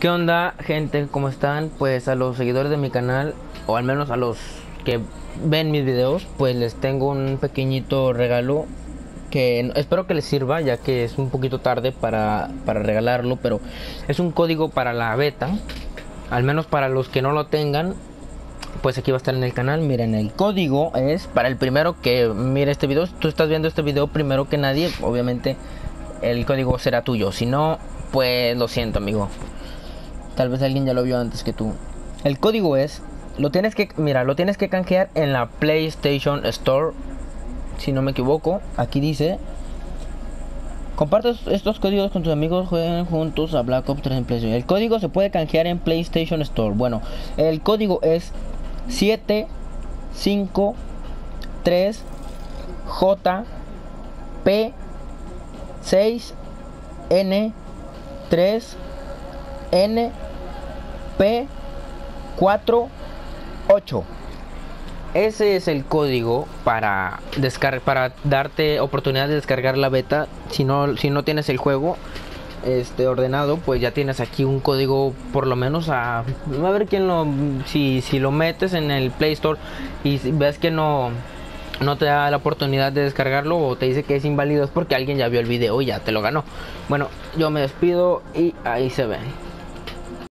¿Qué onda, gente? ¿Cómo están? Pues a los seguidores de mi canal, o al menos a los que ven mis videos, pues les tengo un pequeñito regalo que espero que les sirva, ya que es un poquito tarde para, para regalarlo, pero es un código para la beta, al menos para los que no lo tengan, pues aquí va a estar en el canal. Miren, el código es para el primero que mire este video. Tú estás viendo este video primero que nadie, obviamente el código será tuyo. Si no, pues lo siento, amigo. Tal vez alguien ya lo vio antes que tú. El código es, lo tienes que, mira, lo tienes que canjear en la PlayStation Store. Si no me equivoco, aquí dice Comparte estos códigos con tus amigos, jueguen juntos a Black Ops 3 en PlayStation. El código se puede canjear en PlayStation Store. Bueno, el código es 7 5 3 J P 6 N 3 N P 4 8 ese es el código para para darte oportunidad de descargar la beta. Si no si no tienes el juego este ordenado pues ya tienes aquí un código por lo menos a a ver quién lo si, si lo metes en el Play Store y ves que no no te da la oportunidad de descargarlo o te dice que es inválido es porque alguien ya vio el video y ya te lo ganó. Bueno yo me despido y ahí se ven